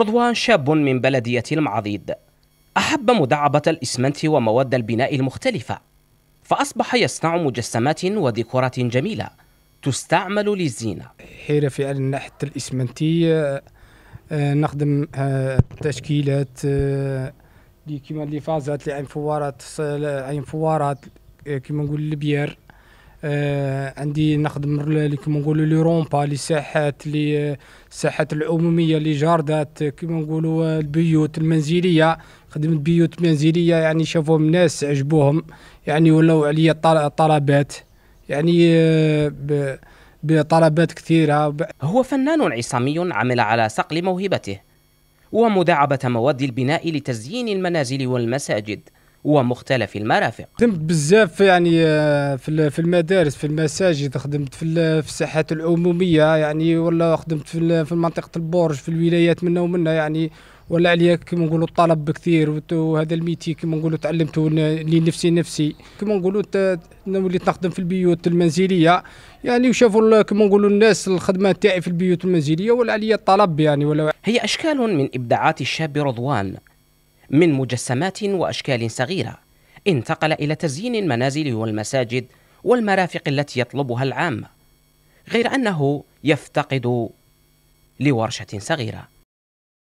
رضوان شاب من بلدية المعاضيد أحب مدعبة الإسمنت ومواد البناء المختلفة فأصبح يصنع مجسمات وديكورات جميلة تستعمل للزينة. حرفي على الناحية الإسمنتية آه، نخدم آه، تشكيلات آه، اللي فازات اللي عين فوارات عين فوارات كيما نقول البير. آه عندي نخدم كيما نقولوا لي رومبا لي ساحات لي الساحات العمومية لي جاردات كيما نقولوا البيوت المنزلية. خدمت بيوت منزلية يعني شافوهم الناس عجبوهم يعني ولاو عليا طلبات. يعني آه بطلبات كثيرة. هو فنان عصامي عمل على صقل موهبته ومداعبة مواد البناء لتزيين المنازل والمساجد. ومختلف المرافق. خدمت بزاف يعني آه، في المدارس في المساجد خدمت في الساحات العمومية يعني ولا خدمت في منطقة البرج في الولايات منا ومنا يعني ولا عليا كما نقولوا الطلب بكثير وهذا الميتي كما نقولوا تعلمته لنفسي نفسي كما نقولوا وليت نخدم في البيوت المنزلية يعني وشافوا كما نقولوا الناس الخدمة تاعي في البيوت المنزلية ولا عليا الطلب يعني ولا هي أشكال من إبداعات الشاب رضوان. من مجسمات وأشكال صغيرة. انتقل إلى تزيين المنازل والمساجد والمرافق التي يطلبها العامه غير أنه يفتقد لورشة صغيرة.